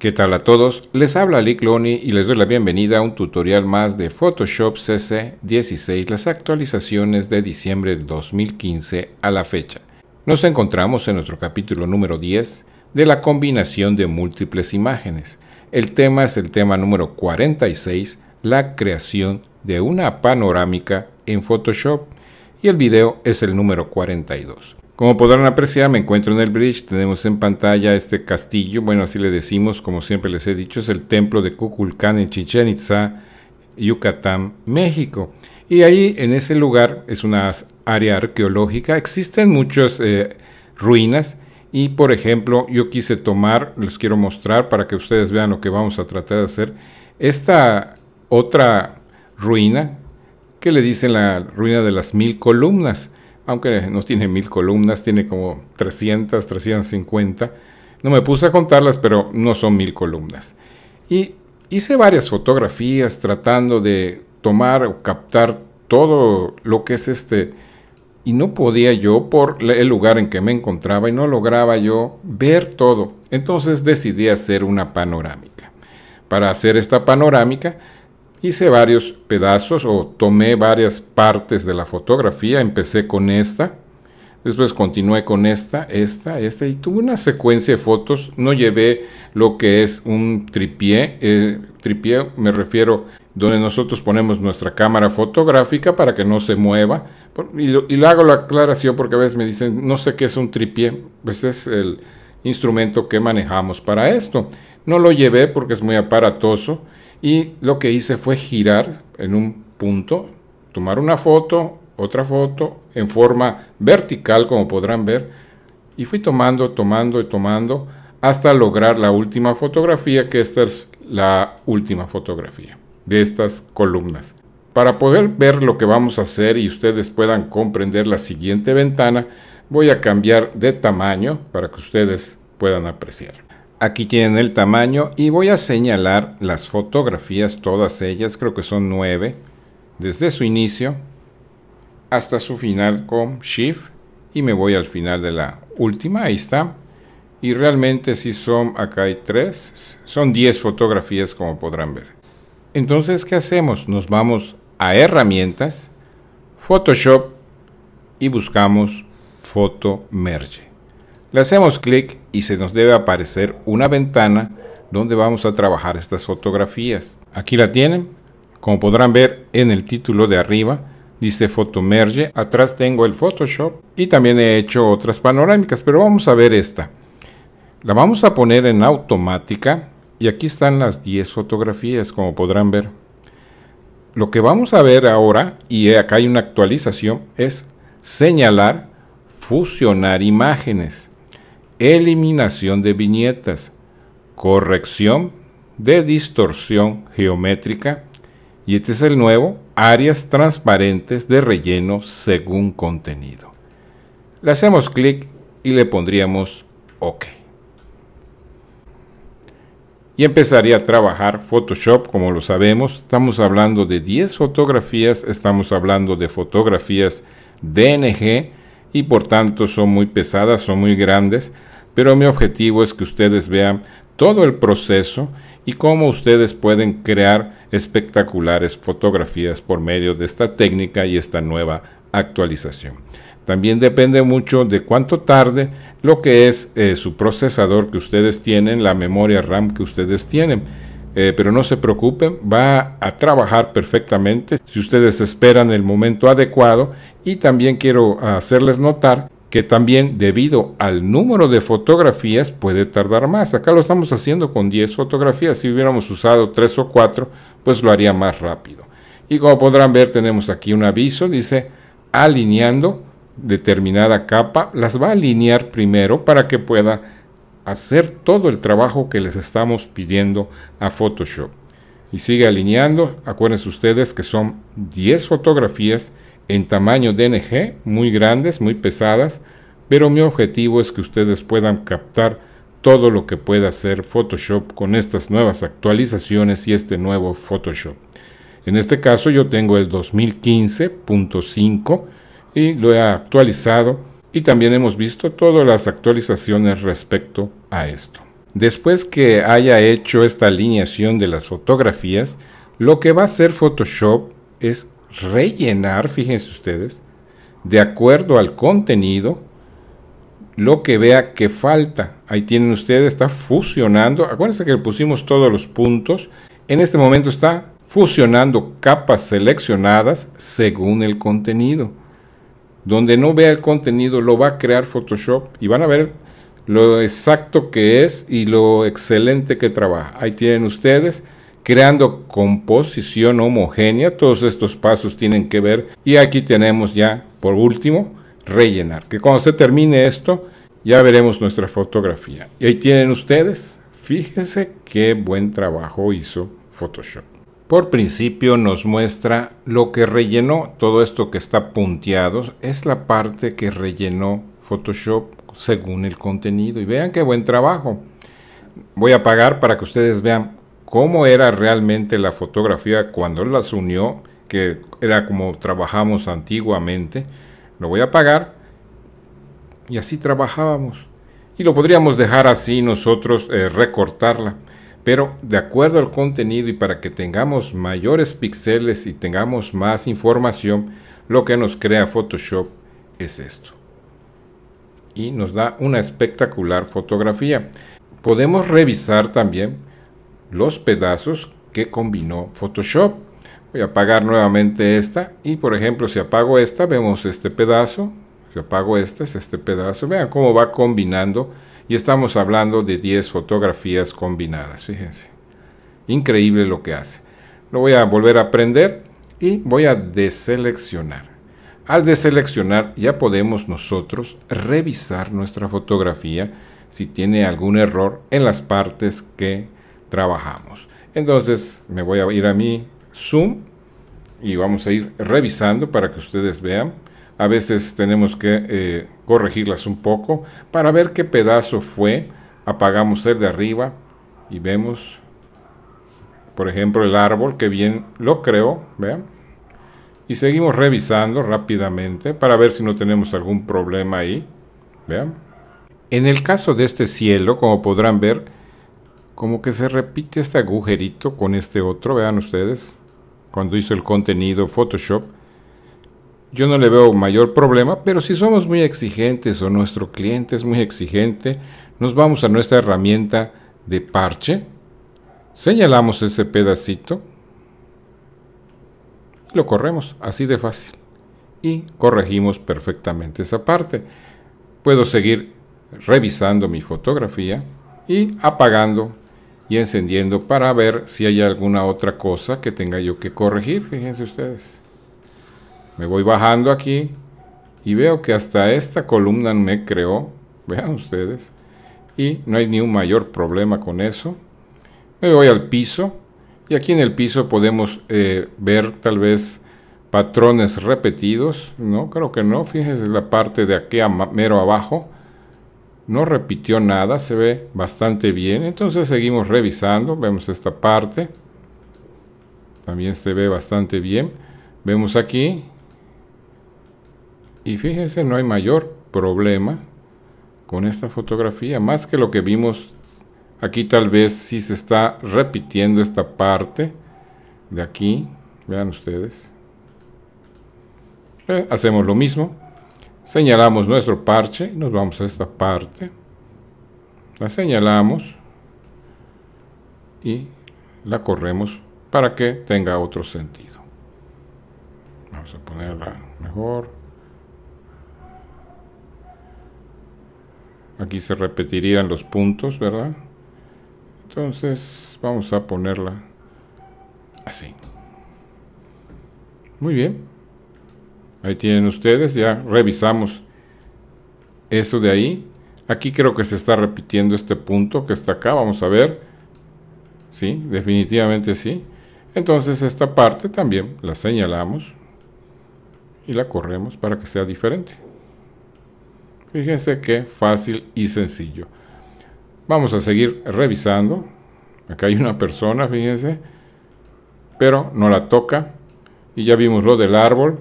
¿Qué tal a todos? Les habla Lick Loney y les doy la bienvenida a un tutorial más de Photoshop CC 16, las actualizaciones de diciembre de 2015 a la fecha. Nos encontramos en nuestro capítulo número 10 de la combinación de múltiples imágenes. El tema es el tema número 46, la creación de una panorámica en Photoshop y el video es el número 42. Como podrán apreciar, me encuentro en el bridge. Tenemos en pantalla este castillo. Bueno, así le decimos, como siempre les he dicho, es el templo de Kukulcán en Chichen Itza, Yucatán, México. Y ahí, en ese lugar, es una área arqueológica. Existen muchas eh, ruinas. Y, por ejemplo, yo quise tomar, les quiero mostrar para que ustedes vean lo que vamos a tratar de hacer. Esta otra ruina, que le dicen la ruina de las mil columnas aunque no tiene mil columnas, tiene como 300, 350. No me puse a contarlas, pero no son mil columnas. Y hice varias fotografías tratando de tomar o captar todo lo que es este... Y no podía yo por el lugar en que me encontraba y no lograba yo ver todo. Entonces decidí hacer una panorámica. Para hacer esta panorámica, Hice varios pedazos o tomé varias partes de la fotografía, empecé con esta, después continué con esta, esta, esta y tuve una secuencia de fotos, no llevé lo que es un tripié, eh, tripié me refiero donde nosotros ponemos nuestra cámara fotográfica para que no se mueva. Y, y le hago la aclaración porque a veces me dicen no sé qué es un tripié, pues es el instrumento que manejamos para esto. No lo llevé porque es muy aparatoso y lo que hice fue girar en un punto, tomar una foto, otra foto, en forma vertical, como podrán ver, y fui tomando, tomando y tomando hasta lograr la última fotografía, que esta es la última fotografía de estas columnas. Para poder ver lo que vamos a hacer y ustedes puedan comprender la siguiente ventana, voy a cambiar de tamaño para que ustedes puedan apreciar. Aquí tienen el tamaño y voy a señalar las fotografías, todas ellas, creo que son nueve, desde su inicio hasta su final con Shift y me voy al final de la última, ahí está. Y realmente si son, acá hay tres, son 10 fotografías como podrán ver. Entonces, ¿qué hacemos? Nos vamos a herramientas, Photoshop y buscamos Photo Merge. Le hacemos clic y se nos debe aparecer una ventana donde vamos a trabajar estas fotografías. Aquí la tienen, como podrán ver en el título de arriba, dice Merge. atrás tengo el Photoshop y también he hecho otras panorámicas, pero vamos a ver esta. La vamos a poner en automática y aquí están las 10 fotografías, como podrán ver. Lo que vamos a ver ahora, y acá hay una actualización, es señalar, fusionar imágenes eliminación de viñetas, corrección de distorsión geométrica y este es el nuevo, áreas transparentes de relleno según contenido. Le hacemos clic y le pondríamos OK. Y empezaría a trabajar Photoshop, como lo sabemos. Estamos hablando de 10 fotografías, estamos hablando de fotografías DNG y por tanto son muy pesadas, son muy grandes pero mi objetivo es que ustedes vean todo el proceso y cómo ustedes pueden crear espectaculares fotografías por medio de esta técnica y esta nueva actualización. También depende mucho de cuánto tarde lo que es eh, su procesador que ustedes tienen, la memoria RAM que ustedes tienen. Eh, pero no se preocupen, va a trabajar perfectamente si ustedes esperan el momento adecuado y también quiero hacerles notar que también debido al número de fotografías puede tardar más. Acá lo estamos haciendo con 10 fotografías. Si hubiéramos usado 3 o 4, pues lo haría más rápido. Y como podrán ver, tenemos aquí un aviso, dice alineando determinada capa. Las va a alinear primero para que pueda hacer todo el trabajo que les estamos pidiendo a Photoshop. Y sigue alineando. Acuérdense ustedes que son 10 fotografías en tamaño DNG, muy grandes, muy pesadas, pero mi objetivo es que ustedes puedan captar todo lo que pueda hacer Photoshop con estas nuevas actualizaciones y este nuevo Photoshop. En este caso yo tengo el 2015.5 y lo he actualizado y también hemos visto todas las actualizaciones respecto a esto. Después que haya hecho esta alineación de las fotografías, lo que va a hacer Photoshop es rellenar, fíjense ustedes, de acuerdo al contenido, lo que vea que falta. Ahí tienen ustedes, está fusionando. Acuérdense que pusimos todos los puntos. En este momento está fusionando capas seleccionadas según el contenido. Donde no vea el contenido lo va a crear Photoshop y van a ver lo exacto que es y lo excelente que trabaja. Ahí tienen ustedes creando composición homogénea. Todos estos pasos tienen que ver. Y aquí tenemos ya, por último, rellenar. Que cuando se termine esto, ya veremos nuestra fotografía. Y ahí tienen ustedes. Fíjense qué buen trabajo hizo Photoshop. Por principio nos muestra lo que rellenó, todo esto que está punteado, es la parte que rellenó Photoshop según el contenido. Y vean qué buen trabajo. Voy a apagar para que ustedes vean cómo era realmente la fotografía cuando las unió, que era como trabajamos antiguamente. Lo voy a apagar y así trabajábamos. Y lo podríamos dejar así nosotros, eh, recortarla. Pero de acuerdo al contenido y para que tengamos mayores píxeles y tengamos más información, lo que nos crea Photoshop es esto y nos da una espectacular fotografía. Podemos revisar también los pedazos que combinó Photoshop. Voy a apagar nuevamente esta y por ejemplo si apago esta vemos este pedazo. Si apago este es este pedazo. Vean cómo va combinando y estamos hablando de 10 fotografías combinadas. Fíjense. Increíble lo que hace. Lo voy a volver a prender y voy a deseleccionar. Al deseleccionar ya podemos nosotros revisar nuestra fotografía si tiene algún error en las partes que trabajamos. Entonces me voy a ir a mi zoom y vamos a ir revisando para que ustedes vean. A veces tenemos que eh, corregirlas un poco para ver qué pedazo fue. Apagamos el de arriba y vemos, por ejemplo, el árbol que bien lo creó. Vean y seguimos revisando rápidamente para ver si no tenemos algún problema ahí. Vean. En el caso de este cielo, como podrán ver, como que se repite este agujerito con este otro, vean ustedes, cuando hizo el contenido Photoshop. Yo no le veo mayor problema, pero si somos muy exigentes o nuestro cliente es muy exigente, nos vamos a nuestra herramienta de parche, señalamos ese pedacito lo corremos así de fácil y corregimos perfectamente esa parte. Puedo seguir revisando mi fotografía y apagando y encendiendo para ver si hay alguna otra cosa que tenga yo que corregir. Fíjense ustedes. Me voy bajando aquí y veo que hasta esta columna me creó. Vean ustedes. Y no hay ni un mayor problema con eso. Me voy al piso y aquí en el piso podemos eh, ver tal vez patrones repetidos. No, creo que no. Fíjense la parte de aquí a mero abajo. No repitió nada, se ve bastante bien. Entonces seguimos revisando. Vemos esta parte. También se ve bastante bien. Vemos aquí. Y fíjense, no hay mayor problema con esta fotografía. Más que lo que vimos Aquí tal vez sí se está repitiendo esta parte de aquí. Vean ustedes. Eh, hacemos lo mismo. Señalamos nuestro parche. Nos vamos a esta parte. La señalamos. Y la corremos para que tenga otro sentido. Vamos a ponerla mejor. Aquí se repetirían los puntos, ¿verdad? Entonces vamos a ponerla así. Muy bien. Ahí tienen ustedes, ya revisamos eso de ahí. Aquí creo que se está repitiendo este punto que está acá, vamos a ver. Sí, definitivamente sí. Entonces esta parte también la señalamos y la corremos para que sea diferente. Fíjense qué fácil y sencillo. Vamos a seguir revisando. Acá hay una persona, fíjense, pero no la toca. Y ya vimos lo del árbol,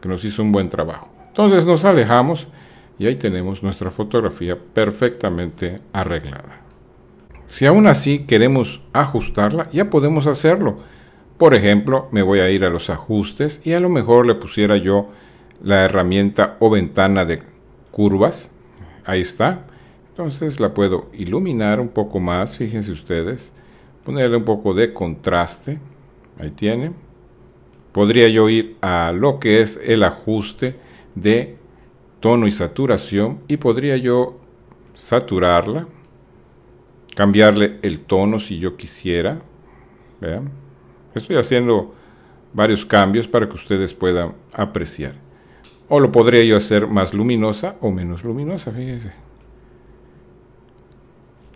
que nos hizo un buen trabajo. Entonces nos alejamos y ahí tenemos nuestra fotografía perfectamente arreglada. Si aún así queremos ajustarla, ya podemos hacerlo. Por ejemplo, me voy a ir a los ajustes y a lo mejor le pusiera yo la herramienta o ventana de curvas. Ahí está. Entonces la puedo iluminar un poco más, fíjense ustedes. Ponerle un poco de contraste. Ahí tiene. Podría yo ir a lo que es el ajuste de tono y saturación y podría yo saturarla, cambiarle el tono si yo quisiera. Vean, estoy haciendo varios cambios para que ustedes puedan apreciar. O lo podría yo hacer más luminosa o menos luminosa, fíjense.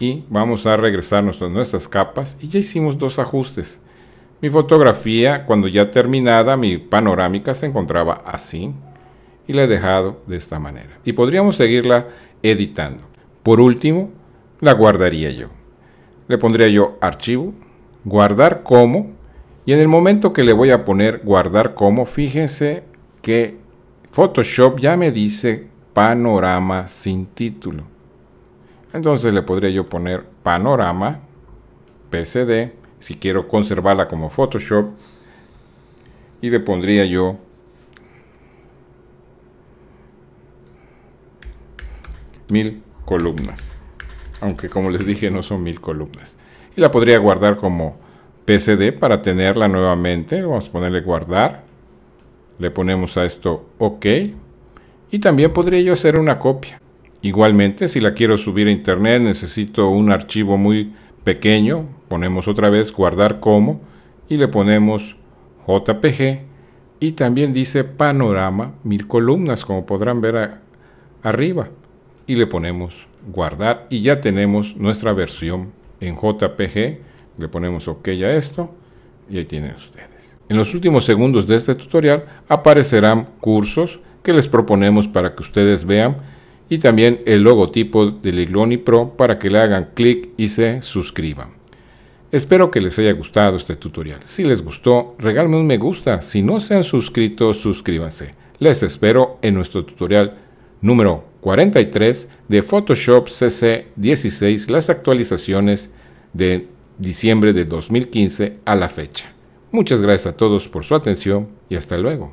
Y vamos a regresarnos a nuestras capas y ya hicimos dos ajustes. Mi fotografía, cuando ya terminada, mi panorámica se encontraba así y la he dejado de esta manera. Y podríamos seguirla editando. Por último, la guardaría yo. Le pondría yo archivo, guardar como, y en el momento que le voy a poner guardar como, fíjense que Photoshop ya me dice panorama sin título. Entonces le podría yo poner panorama, PSD, si quiero conservarla como Photoshop, y le pondría yo mil columnas. Aunque como les dije no son mil columnas. Y la podría guardar como PSD para tenerla nuevamente. Vamos a ponerle guardar. Le ponemos a esto OK. Y también podría yo hacer una copia. Igualmente, si la quiero subir a internet, necesito un archivo muy pequeño. Ponemos otra vez guardar como y le ponemos JPG. Y también dice panorama mil columnas, como podrán ver arriba y le ponemos guardar y ya tenemos nuestra versión en JPG. Le ponemos OK a esto y ahí tienen ustedes. En los últimos segundos de este tutorial aparecerán cursos que les proponemos para que ustedes vean y también el logotipo de Ligloni Pro para que le hagan clic y se suscriban. Espero que les haya gustado este tutorial. Si les gustó, regálenme un me gusta. Si no se han suscrito, suscríbanse. Les espero en nuestro tutorial número 43 de Photoshop CC 16, las actualizaciones de diciembre de 2015 a la fecha. Muchas gracias a todos por su atención y hasta luego.